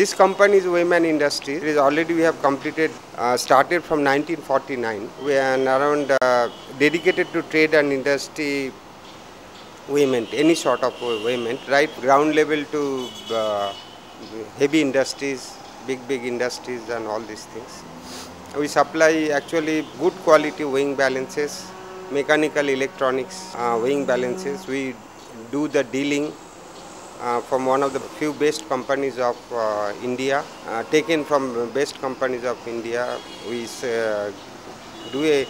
This company is Weighman Industries. It is already we have completed, uh, started from 1949. We are around uh, dedicated to trade and industry women, any sort of women, right ground level to uh, heavy industries, big big industries and all these things. We supply actually good quality weighing balances, mechanical electronics uh, weighing balances. We do the dealing uh, from one of the few best companies of uh, India, uh, taken from best companies of India. We uh, do a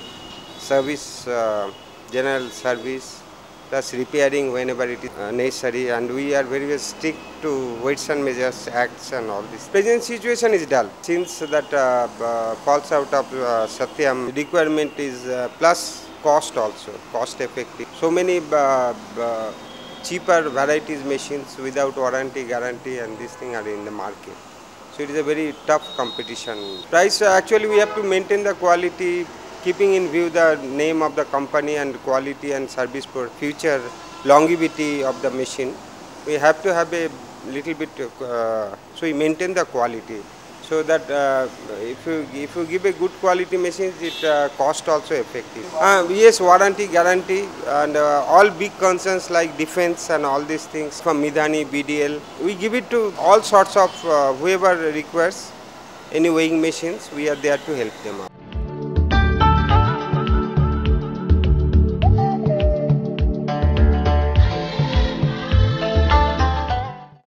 service, uh, general service, plus repairing whenever it is uh, necessary and we are very, very strict to weights and measures acts and all this. Present situation is dull since that uh, uh, falls out of uh, Satyam requirement is uh, plus cost also, cost effective. So many cheaper varieties machines without warranty, guarantee and this thing are in the market. So it is a very tough competition. Price uh, actually we have to maintain the quality keeping in view the name of the company and quality and service for future longevity of the machine. We have to have a little bit, uh, so we maintain the quality. So that uh, if you if you give a good quality machine, it uh, cost also effective. Uh, yes, warranty, guarantee, and uh, all big concerns like defense and all these things from Midhani, BDL, we give it to all sorts of uh, whoever requires any weighing machines. We are there to help them out.